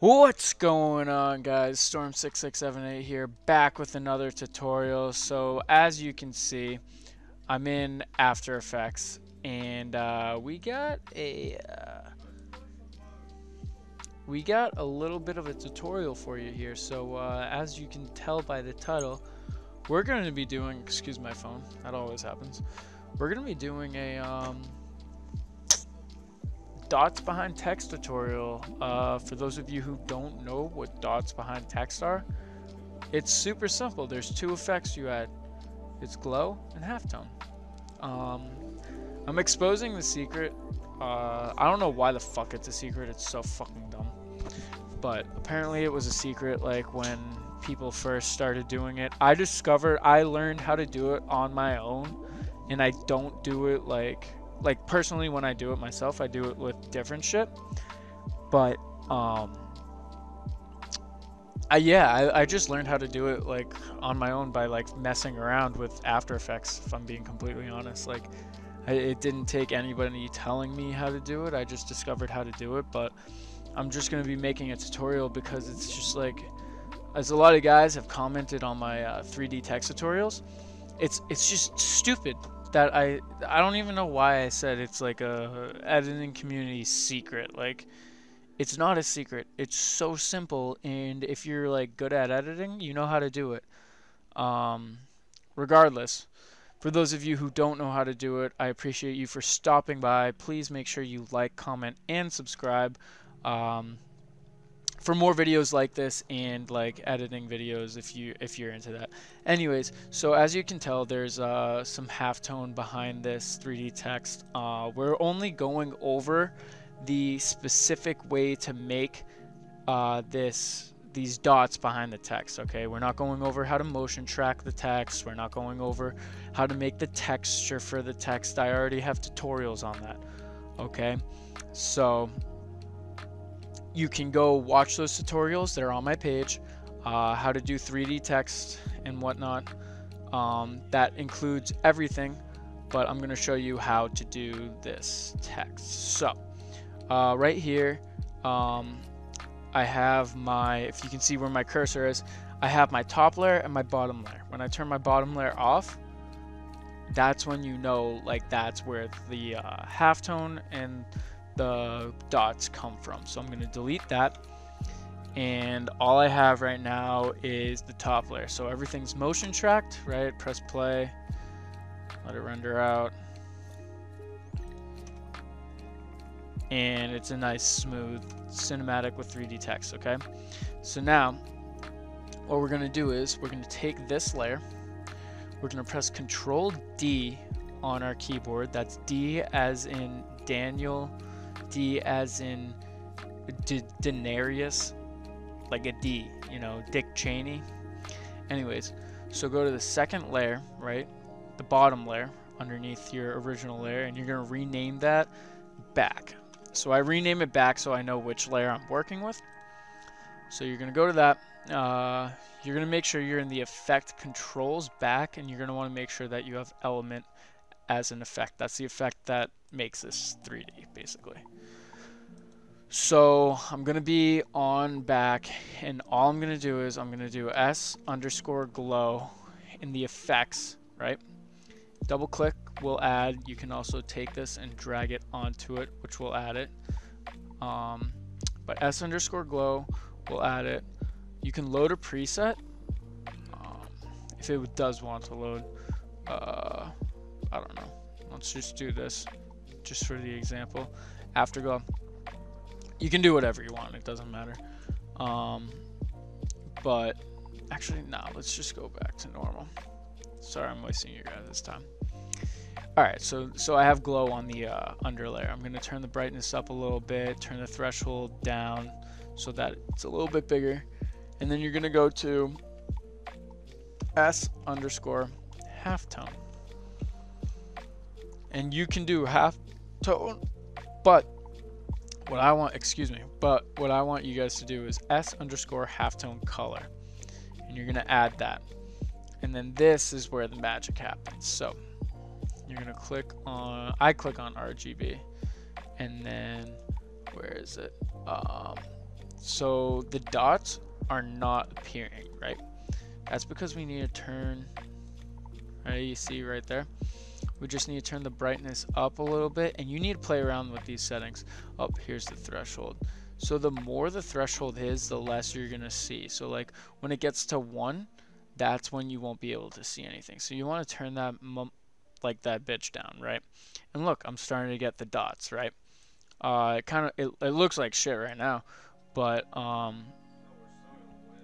What's going on guys? Storm6678 here back with another tutorial. So as you can see I'm in After Effects and uh, we got a uh, we got a little bit of a tutorial for you here. So uh, as you can tell by the title we're going to be doing, excuse my phone, that always happens. We're going to be doing a um, dots behind text tutorial. Uh, for those of you who don't know what dots behind text are, it's super simple. There's two effects you add. It's glow and halftone. Um, I'm exposing the secret. Uh, I don't know why the fuck it's a secret. It's so fucking dumb. But apparently it was a secret like when people first started doing it. I discovered I learned how to do it on my own and I don't do it like like personally when I do it myself, I do it with different shit. But um I, yeah, I, I just learned how to do it like on my own by like messing around with After Effects. If I'm being completely honest, like I, it didn't take anybody telling me how to do it. I just discovered how to do it. But I'm just gonna be making a tutorial because it's just like, as a lot of guys have commented on my uh, 3D text tutorials, it's it's just stupid that I I don't even know why I said it's like a editing community secret. Like it's not a secret. It's so simple and if you're like good at editing, you know how to do it. Um regardless, for those of you who don't know how to do it, I appreciate you for stopping by. Please make sure you like, comment, and subscribe. Um, for more videos like this and like editing videos if you if you're into that. Anyways so as you can tell there's uh, some halftone behind this 3d text. Uh, we're only going over the specific way to make uh, this these dots behind the text okay? We're not going over how to motion track the text. We're not going over how to make the texture for the text. I already have tutorials on that okay? So you can go watch those tutorials. They're on my page. Uh, how to do 3D text and whatnot. Um, that includes everything, but I'm going to show you how to do this text. So, uh, right here, um, I have my, if you can see where my cursor is, I have my top layer and my bottom layer. When I turn my bottom layer off, that's when you know, like, that's where the uh, halftone and the dots come from. So I'm going to delete that. And all I have right now is the top layer. So everything's motion tracked, right? Press play, let it render out. And it's a nice smooth cinematic with 3D text, okay? So now what we're going to do is we're going to take this layer. We're going to press Control D on our keyboard. That's D as in Daniel D as in D Denarius, like a D, you know, Dick Cheney. Anyways, so go to the second layer, right? The bottom layer underneath your original layer, and you're going to rename that back. So I rename it back so I know which layer I'm working with. So you're going to go to that. Uh, you're going to make sure you're in the effect controls back, and you're going to want to make sure that you have element as an effect. That's the effect that makes this 3D, basically. So I'm going to be on back and all I'm going to do is I'm going to do S underscore glow in the effects, right? Double click will add, you can also take this and drag it onto it, which will add it. Um, but S underscore glow will add it. You can load a preset um, if it does want to load. Uh, I don't know. Let's just do this just for the example. Afterglow you can do whatever you want. It doesn't matter. Um, but actually, no. Let's just go back to normal. Sorry, I'm wasting your guys' this time. All right, so so I have glow on the uh, underlayer. I'm gonna turn the brightness up a little bit, turn the threshold down so that it's a little bit bigger, and then you're gonna go to S underscore halftone, and you can do half tone, but what I want, excuse me, but what I want you guys to do is S underscore halftone color. And you're going to add that. And then this is where the magic happens. So you're going to click on, I click on RGB. And then, where is it? Um, so the dots are not appearing, right? That's because we need to turn, right, you see right there? We just need to turn the brightness up a little bit and you need to play around with these settings. Up oh, here's the threshold. So the more the threshold is, the less you're gonna see. So like when it gets to one, that's when you won't be able to see anything. So you want to turn that like that bitch down, right? And look, I'm starting to get the dots, right? Uh, it kind of it, it looks like shit right now, but um,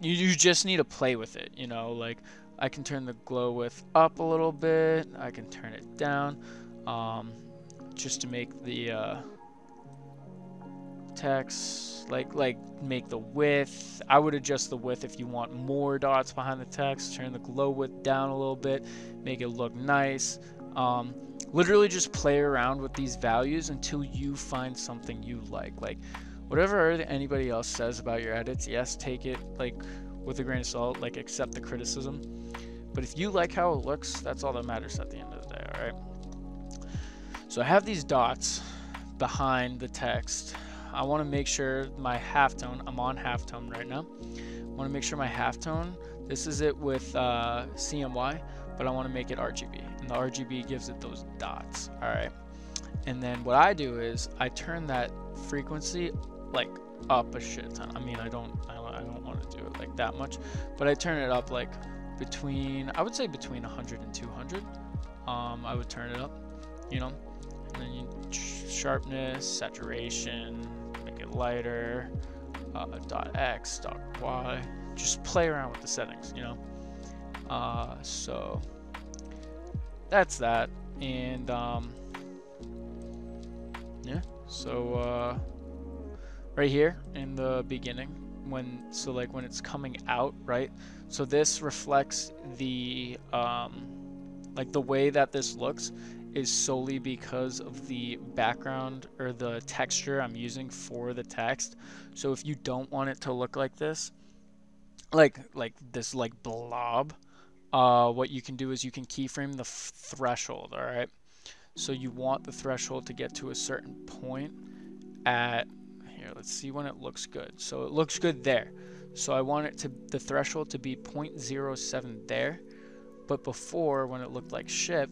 you you just need to play with it, you know. Like I can turn the glow width up a little bit. I can turn it down, um, just to make the uh, text like like make the width I would adjust the width if you want more dots behind the text turn the glow width down a little bit make it look nice um, literally just play around with these values until you find something you like. Like whatever anybody else says about your edits, yes, take it like with a grain of salt, like accept the criticism. But if you like how it looks, that's all that matters at the end of the day, all right? So I have these dots behind the text. I want to make sure my halftone, I'm on halftone right now. I want to make sure my halftone, this is it with uh, CMY, but I want to make it RGB And the RGB gives it those dots all right and then what I do is I turn that frequency like up a shit ton. I mean I don't I don't, I don't want to do it like that much but I turn it up like between I would say between 100 and 200 um, I would turn it up you know? And then you sharpness saturation make it lighter uh, dot X dot Y. Just play around with the settings you know? Uh, so that's that. And um, yeah, so uh, right here in the beginning, when so like when it's coming out, right? So this reflects the um, like the way that this looks is solely because of the background or the texture I'm using for the text. So if you don't want it to look like this, like like this like blob, uh, what you can do is you can keyframe the threshold, all right? So you want the threshold to get to a certain point at, here, let's see when it looks good. So it looks good there. So I want it to, the threshold to be 0.07 there, but before when it looked like shit,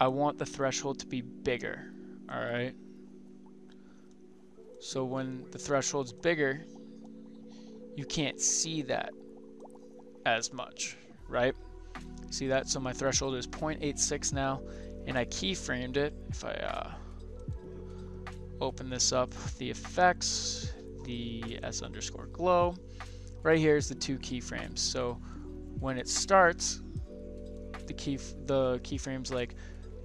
I want the threshold to be bigger, all right? So when the threshold's bigger, you can't see that as much, right? See that? So my threshold is 0.86 now, and I keyframed it. If I uh, open this up, the effects, the S underscore glow, right here is the two keyframes. So when it starts, the key the keyframes like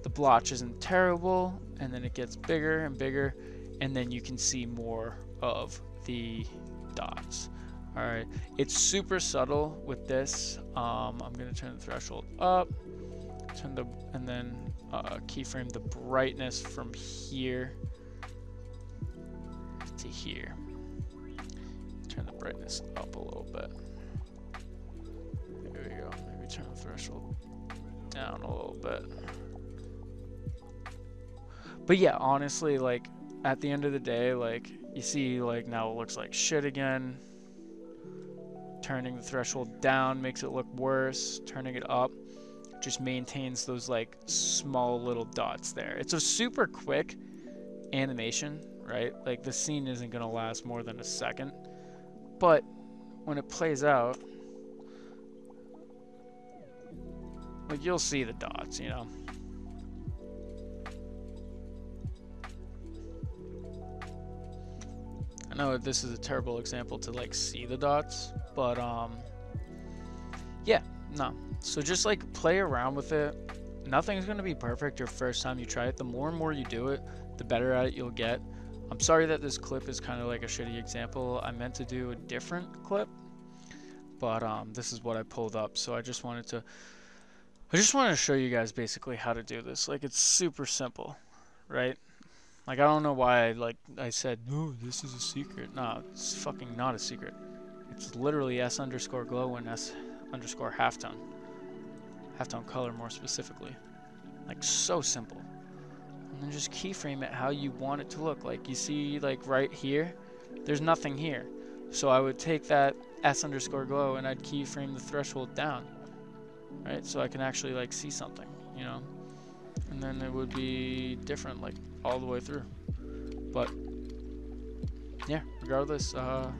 the blotch isn't terrible, and then it gets bigger and bigger, and then you can see more of the dots. All right, it's super subtle with this. Um, I'm gonna turn the threshold up, turn the, and then uh, keyframe the brightness from here to here. Turn the brightness up a little bit. There we go. Maybe turn the threshold down a little bit. But yeah, honestly, like at the end of the day, like you see, like now it looks like shit again turning the threshold down makes it look worse turning it up just maintains those like small little dots there it's a super quick animation right like the scene isn't going to last more than a second but when it plays out like you'll see the dots you know I know this is a terrible example to like see the dots, but um, yeah, no. So just like play around with it. Nothing's gonna be perfect your first time you try it. The more and more you do it, the better at it you'll get. I'm sorry that this clip is kind of like a shitty example. I meant to do a different clip, but um, this is what I pulled up. So I just wanted to, I just wanted to show you guys basically how to do this. Like it's super simple, right? Like I don't know why I like I said no this is a secret. No, it's fucking not a secret. It's literally S underscore glow and S underscore halftone. Halftone color more specifically. Like so simple. And then just keyframe it how you want it to look. Like you see like right here, there's nothing here. So I would take that S underscore glow and I'd keyframe the threshold down, right? So I can actually like see something, you know? And then it would be different like all the way through. But yeah, regardless, uh,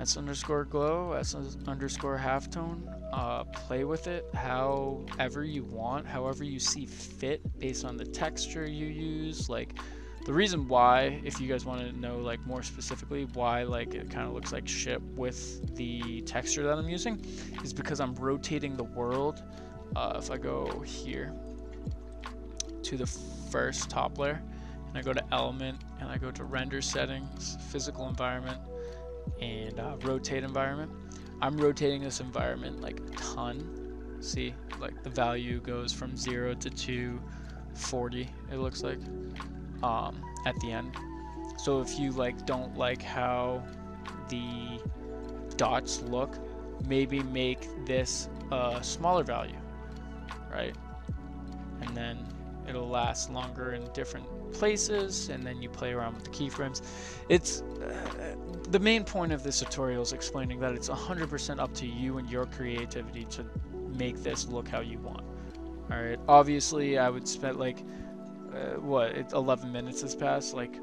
S underscore glow, S underscore halftone, uh, play with it however you want, however you see fit based on the texture you use. Like the reason why, if you guys want to know like more specifically why like it kind of looks like shit with the texture that I'm using, is because I'm rotating the world. Uh, if I go here to the first top layer, and I go to element, and I go to render settings, physical environment, and uh, rotate environment. I'm rotating this environment like a ton. See, like the value goes from 0 to 240, it looks like, um, at the end. So if you like don't like how the dots look, maybe make this a smaller value, right? And then it'll last longer in different places and then you play around with the keyframes. It's uh, the main point of this tutorial is explaining that it's 100% up to you and your creativity to make this look how you want. All right. Obviously, I would spend like uh, what it, 11 minutes has passed. Like,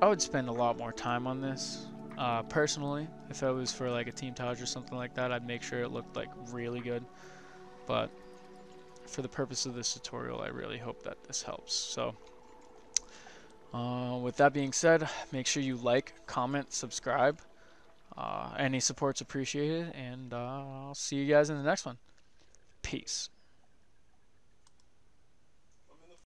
I would spend a lot more time on this. Uh, personally, if I was for like a team Taj or something like that, I'd make sure it looked like really good. But for the purpose of this tutorial, I really hope that this helps. So. Uh, with that being said, make sure you like, comment, subscribe. Uh, any support's appreciated, and uh, I'll see you guys in the next one. Peace.